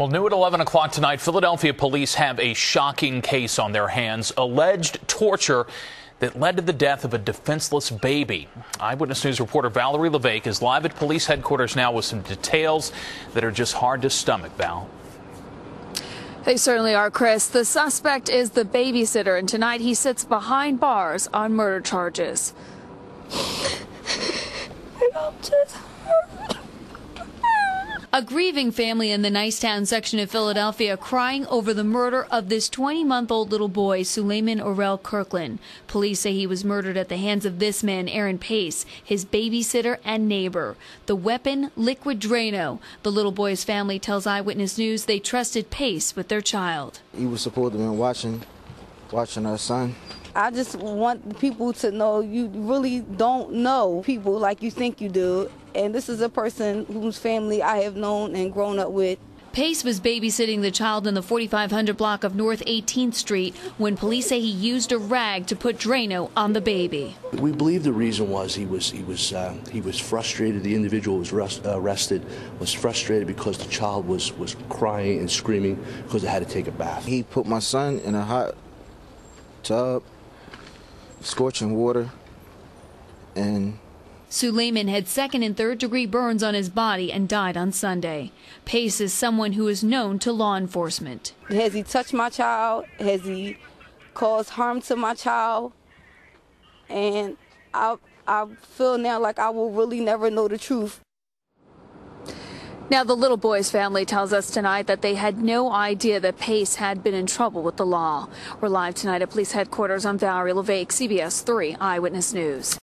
Well, new at 11 o'clock tonight, Philadelphia police have a shocking case on their hands alleged torture that led to the death of a defenseless baby. Eyewitness News reporter Valerie LeVake is live at police headquarters now with some details that are just hard to stomach, Val. They certainly are, Chris. The suspect is the babysitter, and tonight he sits behind bars on murder charges. A grieving family in the Nicetown section of Philadelphia crying over the murder of this 20 month old little boy, Suliaman Orrell Kirkland. Police say he was murdered at the hands of this man, Aaron Pace, his babysitter and neighbor. The weapon, liquid Drano. The little boy's family tells Eyewitness News they trusted Pace with their child. He was supposed to be watching, watching our son. I just want people to know you really don't know people like you think you do. And this is a person whose family I have known and grown up with. Pace was babysitting the child in the 4500 block of North 18th Street when police say he used a rag to put Drano on the baby. We believe the reason was he was he was uh, he was frustrated. The individual was rest, uh, arrested was frustrated because the child was was crying and screaming because they had to take a bath. He put my son in a hot tub scorching water, and Suliaman had second and third degree burns on his body and died on Sunday. Pace is someone who is known to law enforcement. Has he touched my child? Has he caused harm to my child? And I, I feel now like I will really never know the truth. Now, the little boy's family tells us tonight that they had no idea that Pace had been in trouble with the law. We're live tonight at police headquarters on Valerie LeVake, CBS 3 Eyewitness News.